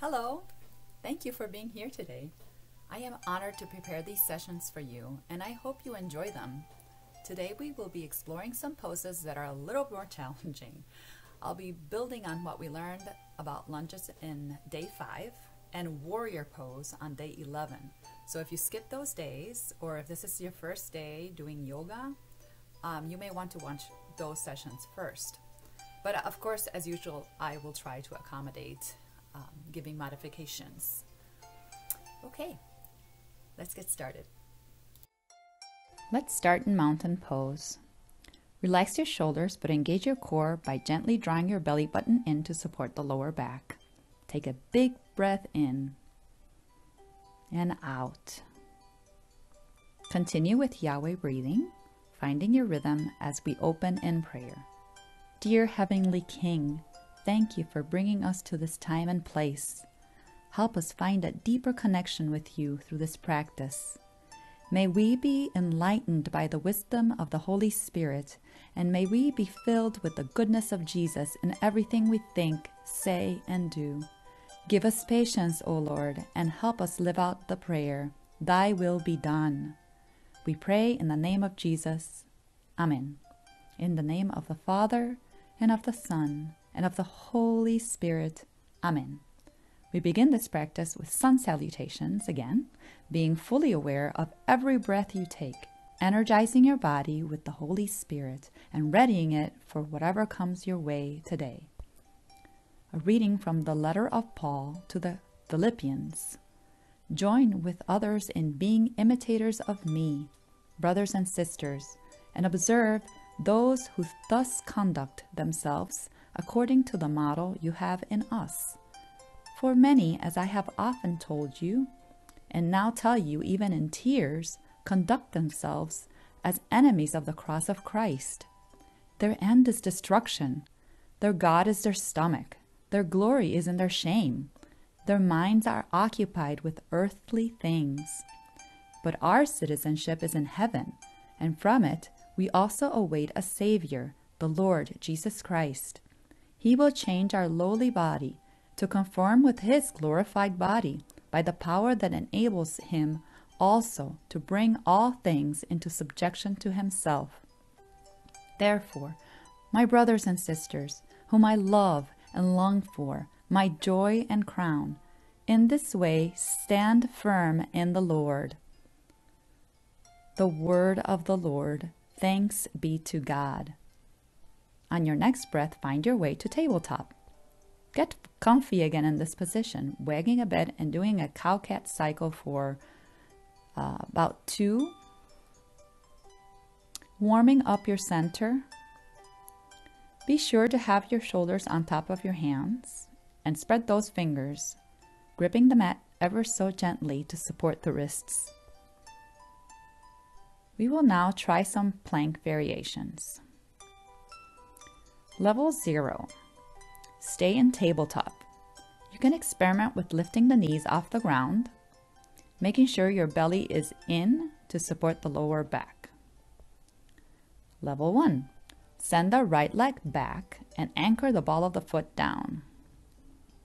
Hello! Thank you for being here today. I am honored to prepare these sessions for you, and I hope you enjoy them. Today we will be exploring some poses that are a little more challenging. I'll be building on what we learned about lunges in day 5 and warrior pose on day 11. So if you skip those days, or if this is your first day doing yoga, um, you may want to watch those sessions first. But of course, as usual, I will try to accommodate um, giving modifications. Okay, let's get started. Let's start in mountain pose. Relax your shoulders but engage your core by gently drawing your belly button in to support the lower back. Take a big breath in and out. Continue with Yahweh breathing, finding your rhythm as we open in prayer. Dear Heavenly King, thank you for bringing us to this time and place. Help us find a deeper connection with you through this practice. May we be enlightened by the wisdom of the Holy Spirit, and may we be filled with the goodness of Jesus in everything we think, say, and do. Give us patience, O Lord, and help us live out the prayer, Thy will be done. We pray in the name of Jesus. Amen. In the name of the Father, and of the Son, and of the Holy Spirit. Amen. We begin this practice with sun salutations again, being fully aware of every breath you take, energizing your body with the Holy Spirit, and readying it for whatever comes your way today. A reading from the letter of Paul to the Philippians. Join with others in being imitators of me, brothers and sisters, and observe those who thus conduct themselves according to the model you have in us. For many, as I have often told you, and now tell you even in tears, conduct themselves as enemies of the cross of Christ. Their end is destruction. Their God is their stomach. Their glory is in their shame. Their minds are occupied with earthly things. But our citizenship is in heaven, and from it we also await a Savior, the Lord Jesus Christ. He will change our lowly body to conform with His glorified body by the power that enables Him also to bring all things into subjection to Himself. Therefore, my brothers and sisters, whom I love and long for, my joy and crown, in this way stand firm in the Lord. The word of the Lord. Thanks be to God. On your next breath, find your way to tabletop. Get comfy again in this position, wagging a bit and doing a cow cat cycle for uh, about two. Warming up your center. Be sure to have your shoulders on top of your hands and spread those fingers, gripping the mat ever so gently to support the wrists. We will now try some plank variations. Level 0. Stay in tabletop. You can experiment with lifting the knees off the ground, making sure your belly is in to support the lower back. Level 1. Send the right leg back and anchor the ball of the foot down.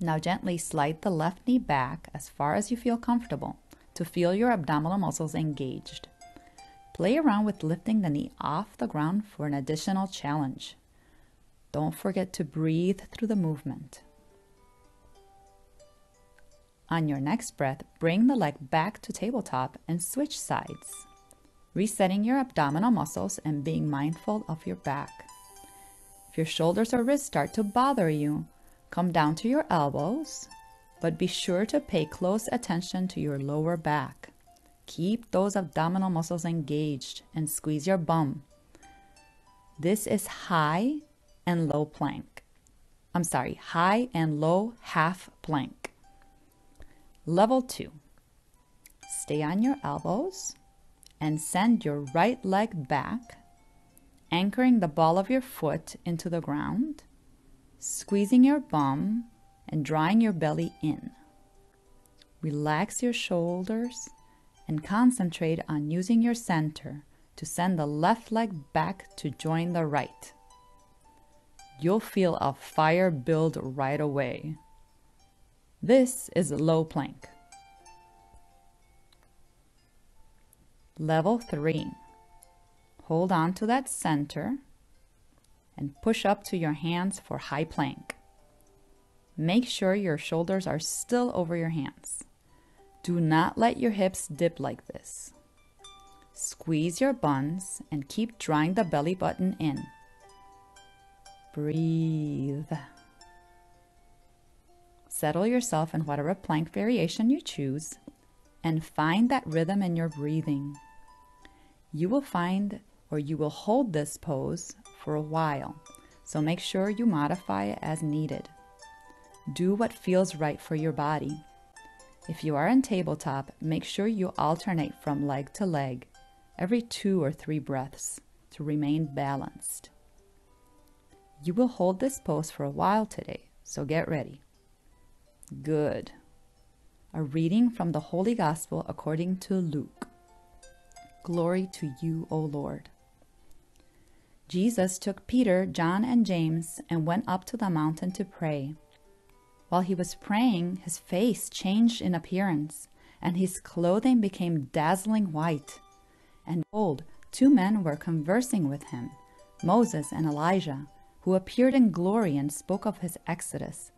Now gently slide the left knee back as far as you feel comfortable to feel your abdominal muscles engaged. Play around with lifting the knee off the ground for an additional challenge. Don't forget to breathe through the movement. On your next breath, bring the leg back to tabletop and switch sides, resetting your abdominal muscles and being mindful of your back. If your shoulders or wrists start to bother you, come down to your elbows, but be sure to pay close attention to your lower back. Keep those abdominal muscles engaged and squeeze your bum. This is high and low plank. I'm sorry, high and low half plank. Level two. Stay on your elbows and send your right leg back, anchoring the ball of your foot into the ground, squeezing your bum and drawing your belly in. Relax your shoulders and concentrate on using your center to send the left leg back to join the right. You'll feel a fire build right away. This is low plank. Level 3. Hold on to that center and push up to your hands for high plank. Make sure your shoulders are still over your hands. Do not let your hips dip like this. Squeeze your buns and keep drawing the belly button in. Breathe. Settle yourself in whatever plank variation you choose and find that rhythm in your breathing. You will find or you will hold this pose for a while, so make sure you modify it as needed. Do what feels right for your body. If you are in tabletop, make sure you alternate from leg to leg every two or three breaths to remain balanced. You will hold this pose for a while today, so get ready. Good. A reading from the Holy Gospel according to Luke. Glory to you, O Lord. Jesus took Peter, John, and James and went up to the mountain to pray. While he was praying, his face changed in appearance, and his clothing became dazzling white. And behold, two men were conversing with him, Moses and Elijah, who appeared in glory and spoke of his exodus,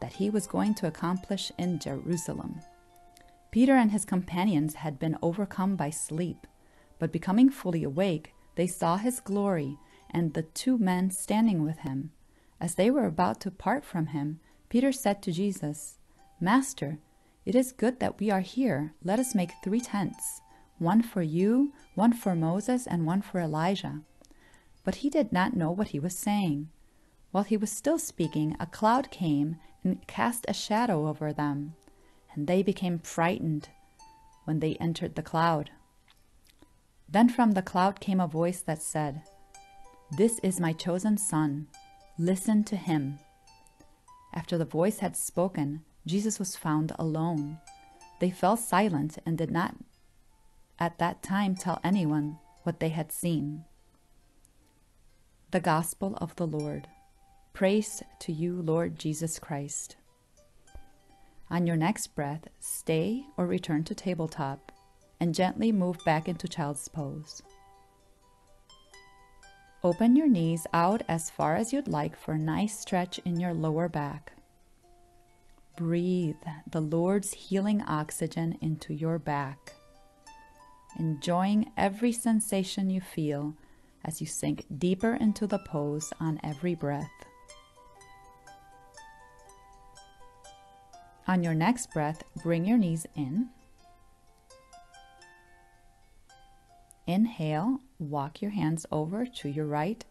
that he was going to accomplish in Jerusalem. Peter and his companions had been overcome by sleep, but becoming fully awake, they saw his glory and the two men standing with him. As they were about to part from him, Peter said to Jesus, Master, it is good that we are here. Let us make three tents one for you, one for Moses, and one for Elijah. But he did not know what he was saying. While he was still speaking, a cloud came and cast a shadow over them, and they became frightened when they entered the cloud. Then from the cloud came a voice that said, This is my chosen Son. Listen to him. After the voice had spoken, Jesus was found alone. They fell silent and did not at that time tell anyone what they had seen. The Gospel of the Lord. Praise to you, Lord Jesus Christ. On your next breath, stay or return to tabletop and gently move back into child's pose. Open your knees out as far as you'd like for a nice stretch in your lower back. Breathe the Lord's healing oxygen into your back, enjoying every sensation you feel as you sink deeper into the pose on every breath. On your next breath, bring your knees in Inhale, walk your hands over to your right.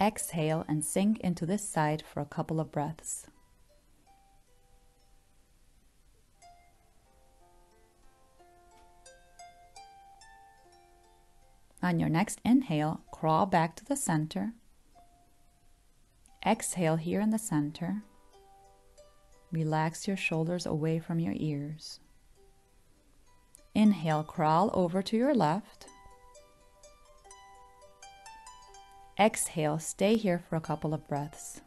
Exhale and sink into this side for a couple of breaths. On your next inhale, crawl back to the center. Exhale here in the center. Relax your shoulders away from your ears. Inhale, crawl over to your left. Exhale, stay here for a couple of breaths.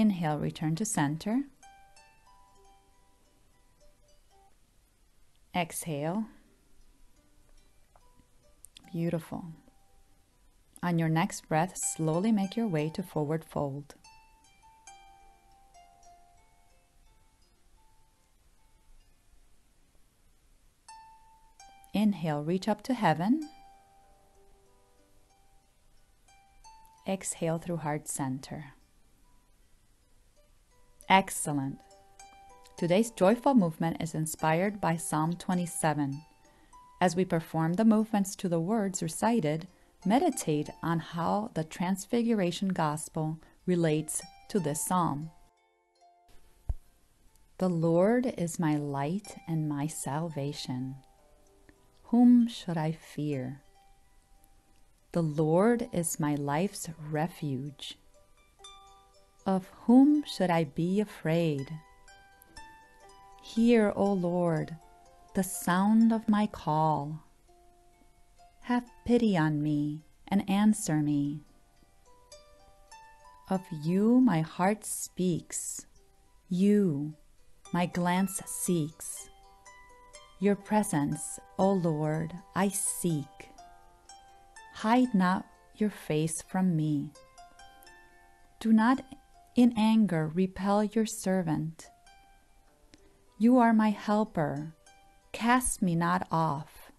Inhale, return to center. Exhale. Beautiful. On your next breath, slowly make your way to forward fold. Inhale, reach up to heaven. Exhale through heart center. Excellent. Today's joyful movement is inspired by Psalm 27. As we perform the movements to the words recited, meditate on how the Transfiguration Gospel relates to this psalm. The Lord is my light and my salvation. Whom should I fear? The Lord is my life's refuge. Of whom should I be afraid? Hear, O Lord, the sound of my call Have pity on me and answer me. Of you my heart speaks, you my glance seeks. Your presence, O Lord, I seek. Hide not your face from me. Do not in anger repel your servant. You are my helper. Cast me not off.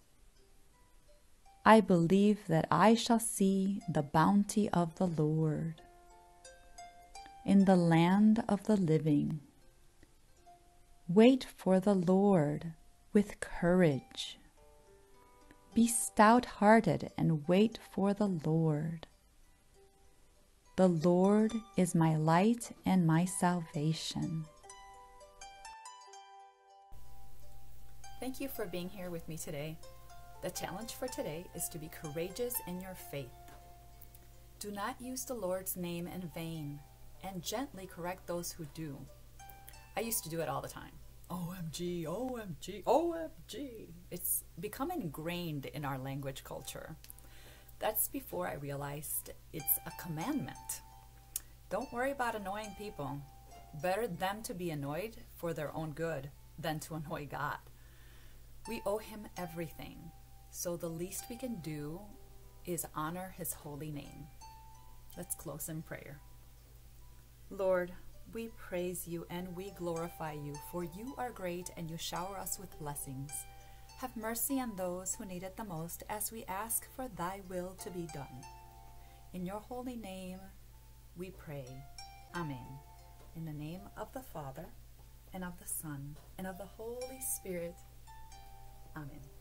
I believe that I shall see the bounty of the Lord in the land of the living. Wait for the Lord with courage. Be stout hearted and wait for the Lord. The Lord is my light and my salvation. Thank you for being here with me today. The challenge for today is to be courageous in your faith. Do not use the Lord's name in vain and gently correct those who do. I used to do it all the time. OMG, OMG, OMG. It's become ingrained in our language culture. That's before I realized it's a commandment. Don't worry about annoying people. Better them to be annoyed for their own good than to annoy God. We owe Him everything, so the least we can do is honor His holy name. Let's close in prayer. Lord, we praise you and we glorify you, for you are great and you shower us with blessings. Have mercy on those who need it the most as we ask for thy will to be done. In your holy name we pray. Amen. In the name of the Father, and of the Son, and of the Holy Spirit. Amen.